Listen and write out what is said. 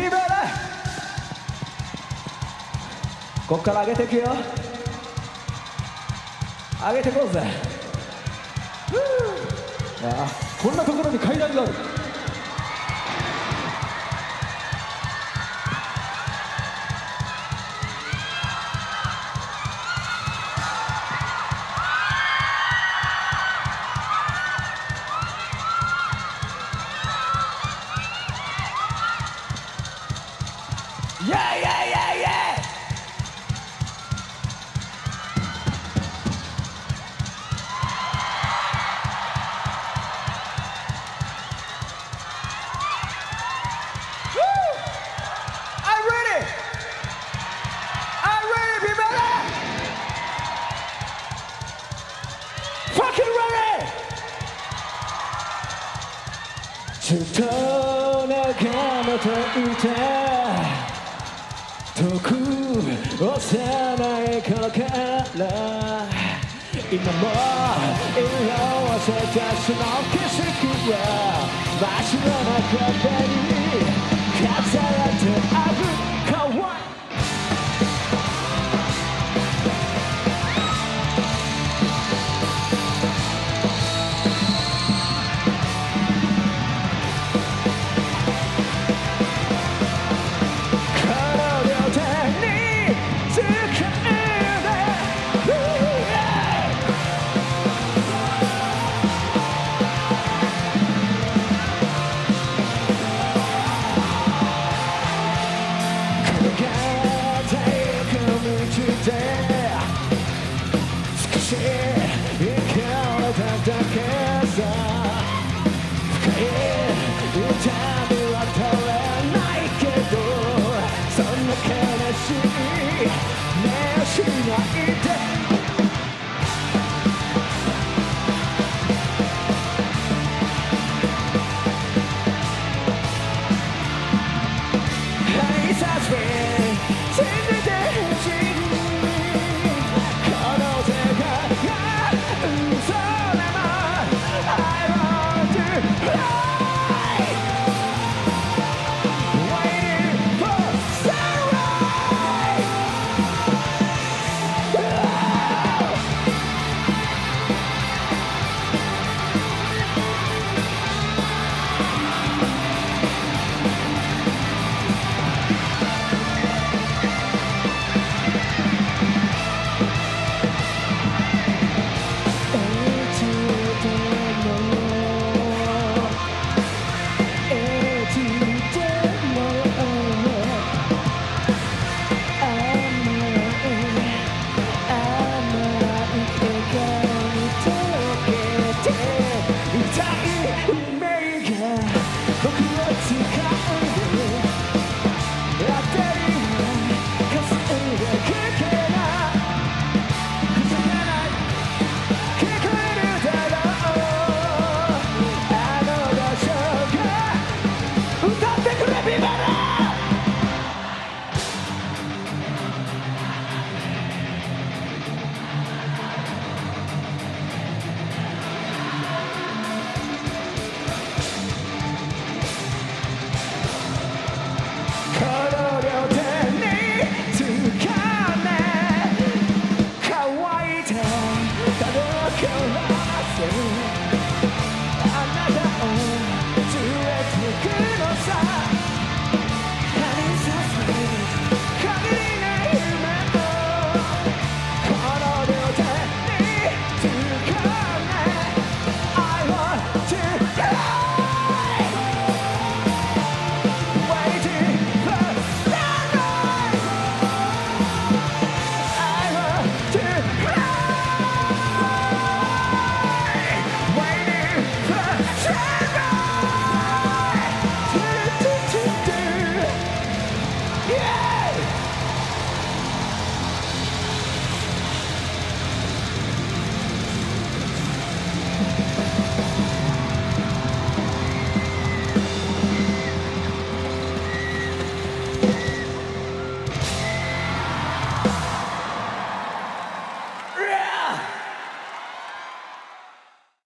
ビベレこっから上げていくよ。上げてこうぜ。あこんなところに階段がある。Yeah, yeah, yeah, yeah! Woo! I'm ready! I'm ready, people! Fucking ready! ずっと眺めていた 遠く幼い頃から今も色あせたその景色は街の中に飾られねえしないで